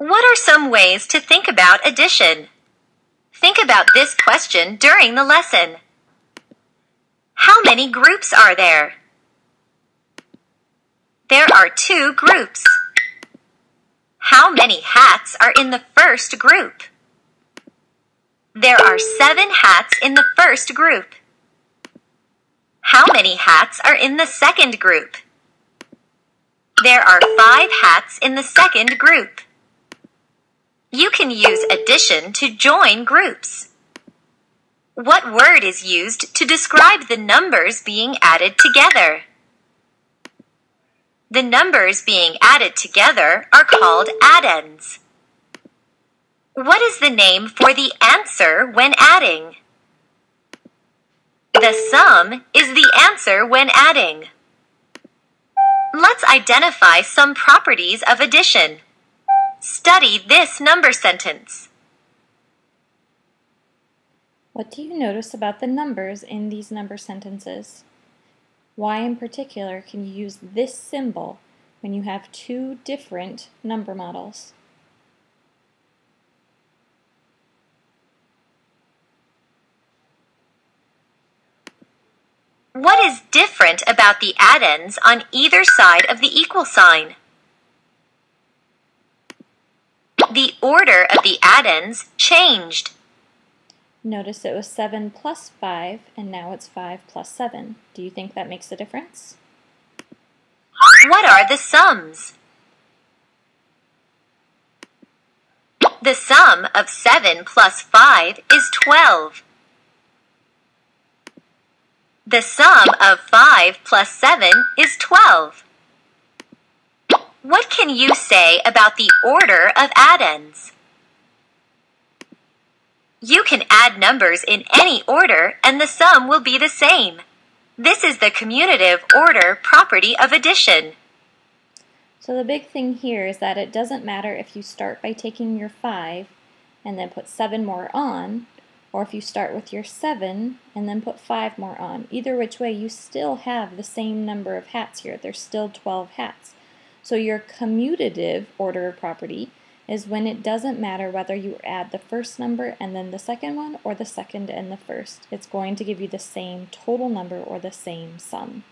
What are some ways to think about addition? Think about this question during the lesson. How many groups are there? There are two groups. How many hats are in the first group? There are seven hats in the first group. How many hats are in the second group? There are five hats in the second group. You can use addition to join groups. What word is used to describe the numbers being added together? The numbers being added together are called addends. What is the name for the answer when adding? The sum is the answer when adding. Let's identify some properties of addition. Study this number sentence. What do you notice about the numbers in these number sentences? Why in particular can you use this symbol when you have two different number models? What is different about the addends on either side of the equal sign? The order of the addends changed. Notice it was 7 plus 5, and now it's 5 plus 7. Do you think that makes a difference? What are the sums? The sum of 7 plus 5 is 12. The sum of 5 plus 7 is 12. What can you say about the order of addends? You can add numbers in any order and the sum will be the same. This is the commutative order property of addition. So the big thing here is that it doesn't matter if you start by taking your 5 and then put 7 more on, or if you start with your 7 and then put 5 more on. Either which way, you still have the same number of hats here. There's still 12 hats. So your commutative order of property is when it doesn't matter whether you add the first number and then the second one or the second and the first. It's going to give you the same total number or the same sum.